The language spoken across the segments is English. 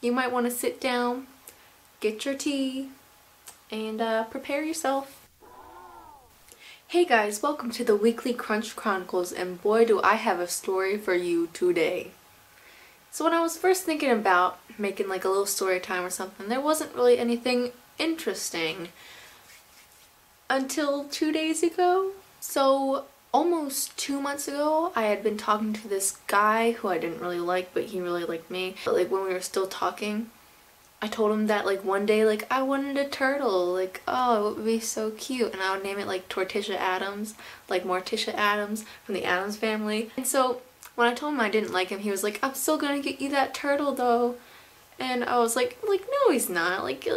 you might want to sit down, get your tea, and uh, prepare yourself. Hey guys, welcome to the Weekly Crunch Chronicles, and boy do I have a story for you today. So when I was first thinking about making like a little story time or something, there wasn't really anything interesting until two days ago. So almost two months ago, I had been talking to this guy who I didn't really like, but he really liked me. But like when we were still talking, I told him that like one day like I wanted a turtle, like oh it would be so cute and I would name it like Torticia Addams, like Morticia Addams from the Addams family. And so when I told him I didn't like him, he was like, I'm still gonna get you that turtle though. And I was like, like no he's not, like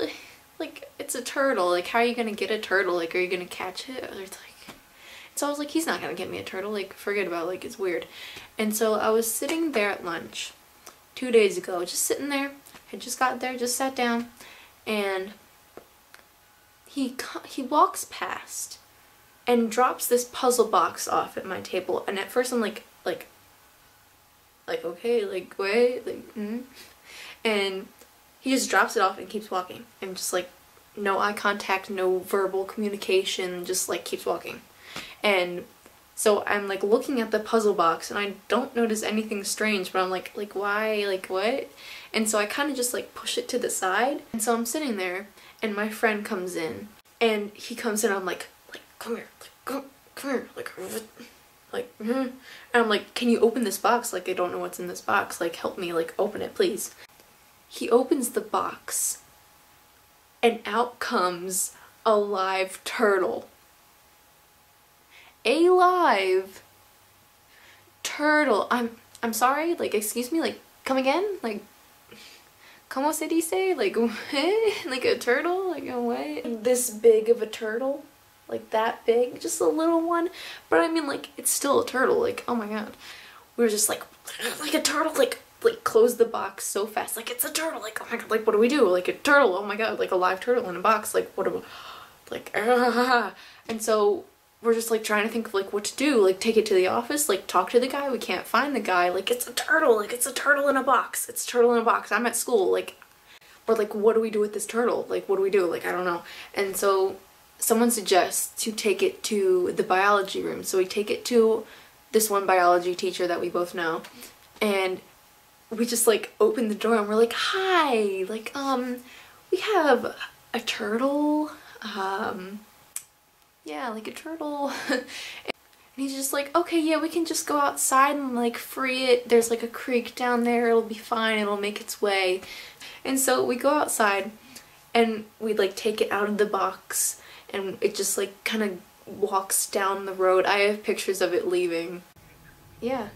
like it's a turtle, like how are you gonna get a turtle, like are you gonna catch it? Or it's like, so I was like, he's not gonna get me a turtle, like forget about it, like it's weird. And so I was sitting there at lunch two days ago, just sitting there I just got there, just sat down, and he he walks past and drops this puzzle box off at my table. And at first I'm like, like, like okay, like wait, like, mm. and he just drops it off and keeps walking, and just like no eye contact, no verbal communication, just like keeps walking, and so I'm like looking at the puzzle box and I don't notice anything strange, but I'm like, like why, like what? And so I kind of just like push it to the side. And so I'm sitting there and my friend comes in and he comes in I'm like, like come here, like, come, come here, like, like, mm-hmm. and I'm like, can you open this box? Like I don't know what's in this box. Like help me, like open it please. He opens the box and out comes a live turtle a live turtle. I'm I'm sorry, like excuse me, like come again? Like como se dice? Like what? Like a turtle? Like a what? This big of a turtle? Like that big? Just a little one? But I mean like it's still a turtle, like oh my god. We were just like like a turtle, like like close the box so fast. Like it's a turtle, like oh my god, like what do we do? Like a turtle, oh my god, like a live turtle in a box, like what do we like ah. and so we're just like trying to think of like what to do. Like take it to the office like talk to the guy. We can't find the guy. Like it's a turtle. Like it's a turtle in a box. It's a turtle in a box. I'm at school. Like but like what do we do with this turtle? Like what do we do? Like i don't know. And so someone suggests to take it to the biology room. So we take it to this one biology teacher that we both know. And we just like open the door and we're like hi. Like um we have a turtle. Um yeah, like a turtle. and he's just like, okay, yeah, we can just go outside and like free it. There's like a creek down there. It'll be fine. It'll make its way. And so we go outside and we like take it out of the box and it just like kind of walks down the road. I have pictures of it leaving. Yeah.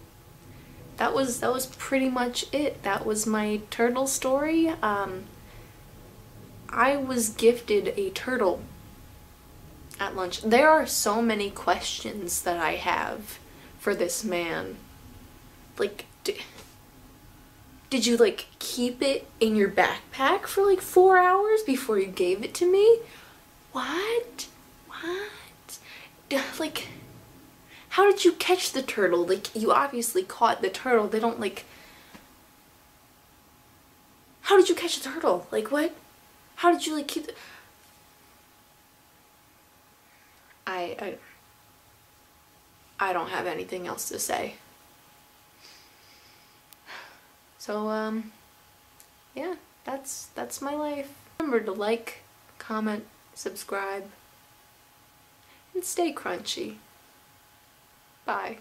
That was that was pretty much it. That was my turtle story. Um I was gifted a turtle at lunch. There are so many questions that I have for this man. Like, did you like keep it in your backpack for like four hours before you gave it to me? What? What? Like, how did you catch the turtle? Like, you obviously caught the turtle. They don't like. How did you catch the turtle? Like, what? How did you like keep the. I, I, I don't have anything else to say. So, um, yeah, that's, that's my life. Remember to like, comment, subscribe, and stay crunchy. Bye.